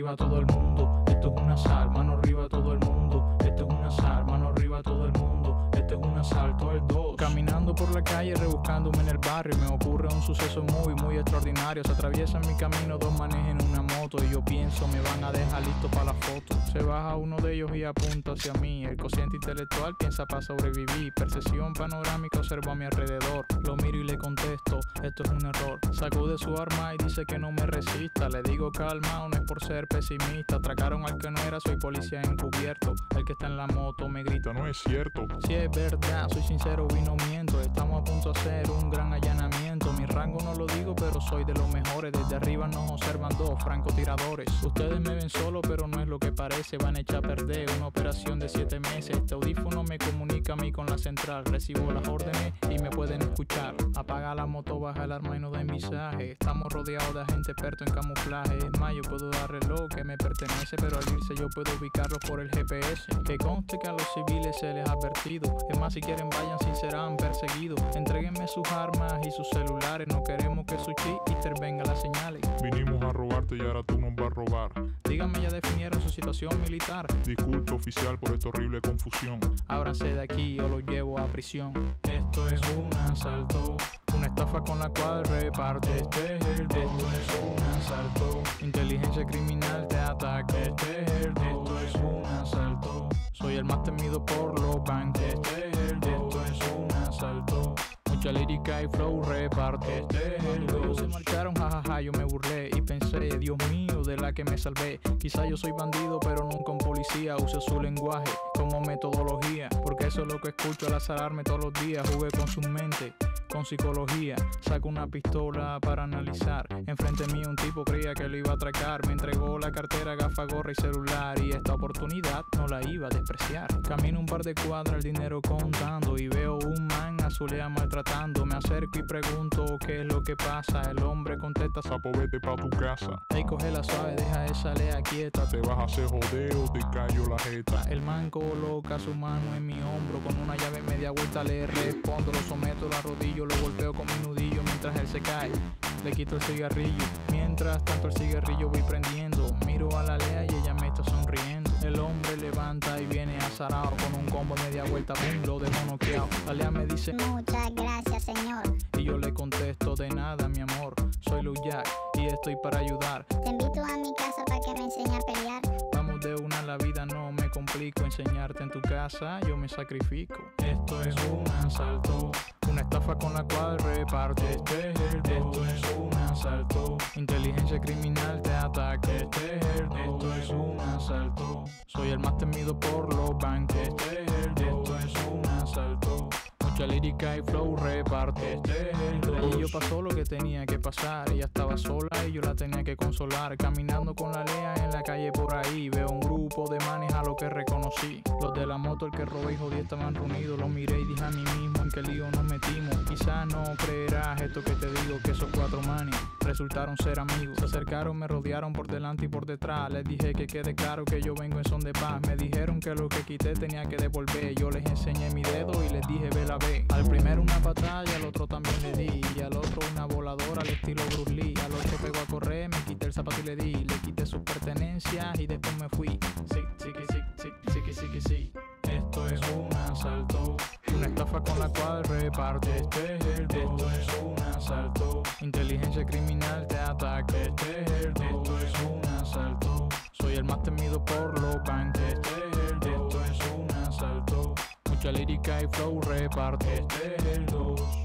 arriba todo el mundo. Esto es un asalto, mano arriba todo La calle, rebuscándome en el barrio, me ocurre un suceso muy, muy extraordinario. Se atraviesan mi camino dos manes en una moto y yo pienso me van a dejar listo para la foto. Se baja uno de ellos y apunta hacia mí. El cociente intelectual piensa para sobrevivir. Percepción panorámica observo a mi alrededor. Lo miro y le contesto, esto es un error. Sacude su arma y dice que no me resista. Le digo calma, no es por ser pesimista. Atracaron al que no era, soy policía encubierto. El que está en la moto me grita, no es cierto. Si es verdad, soy sincero y no miento. Estamos a punto de hacer un gran allanamiento. No lo digo, pero soy de los mejores. Desde arriba nos observan dos francotiradores. Ustedes me ven solo, pero no es lo que parece. Van a echar a perder una operación de siete meses. Este audífono me comunica a mí con la central. Recibo las órdenes y me pueden escuchar. Apaga la moto, baja el arma y no den visaje. Estamos rodeados de agentes expertos en camuflaje. Es más, yo puedo dar reloj que me pertenece, pero al irse yo puedo ubicarlos por el GPS. Que conste que a los civiles se les ha advertido. Es más, si quieren vayan si serán perseguidos. Entréguenme sus armas y sus celulares. Queremos que su chip intervenga las señales. Vinimos a robarte y ahora tú nos vas a robar. Díganme, ya definieron su situación militar. Disculpe oficial por esta horrible confusión. Ábranse de aquí o los llevo a prisión. Esto es un asalto. Una estafa con la cual reparte este es el Esto es un asalto. Inteligencia criminal te ataca. Este es el Esto es un asalto. Soy el más temido por los bancos. Este Mucha y flow el Cuando se marcharon, jajaja, yo me burlé y pensé, Dios mío, de la que me salvé. Quizá yo soy bandido, pero nunca un policía. Uso su lenguaje como metodología, porque eso es lo que escucho al azararme todos los días. Jugué con su mente con psicología. Saco una pistola para analizar. Enfrente mío un tipo creía que lo iba a atracar. Me entregó la cartera, gafa, gorra y celular. Y esta oportunidad no la iba a despreciar. Camino un par de cuadras, el dinero contando. Y veo un man azulea maltratando. Me acerco y pregunto qué es lo que pasa. El hombre contesta: Sapo, vete pa' tu casa. Ey, coge la suave, deja esa lea quieta. Te vas a hacer jodeo, te callo la jeta. El man coloca su mano en mi hombro. Con una llave media vuelta le respondo. Lo someto a la rodilla lo golpeo con mi nudillo mientras él se cae. Le quito el cigarrillo. Mientras tanto el cigarrillo voy prendiendo. Miro a la lea y ella me está sonriendo. El hombre levanta y viene azarado con un combo media vuelta, boom, lo dejo noqueado. La lea me dice Muchas gracias, señor. Y yo le contesto de nada, mi amor. Soy Lu Jack y estoy para ayudar. Te invito a mi casa para que me enseñe Enseñarte en tu casa, yo me sacrifico. Esto es un asalto. Una estafa con la cual reparte. Este es Esto es un asalto. Inteligencia criminal te ataca. Este es Esto es un asalto. Soy el más temido por los bancos. Mucha lírica y flow reparte. Este es Y yo pasó lo que tenía que pasar. Ella estaba sola y yo la tenía que consolar. Caminando con la lea en la calle por ahí. Veo un grupo de manes a lo que reconocí. Los de la moto, el que robé y jodí estaban reunidos. Los miré y dije a mí mismo en qué lío nos metimos. Quizás no creerás esto que te digo, que esos cuatro manes resultaron ser amigos. Se acercaron, me rodearon por delante y por detrás. Les dije que quede claro que yo vengo en son de paz. Me dijeron que lo que quité tenía que devolver. Yo les enseñé mi dedo y les dije, ve la Al primero una y al otro también le di. Y al otro una voladora al estilo Bruce. Al otro pegó a correr, me quité el zapato y le di. Le quité sus pertenencias y después me fui. Sí, sí, sí, sí, sí, sí, que sí. Esto es un asalto. Una estafa con la cual reparte. Este es el Esto es un asalto. Inteligencia criminal te ataca. Este es el Esto es un asalto. Soy el más temido por los bancos. Este Mucha lírica y flow reparte. Este es el 2.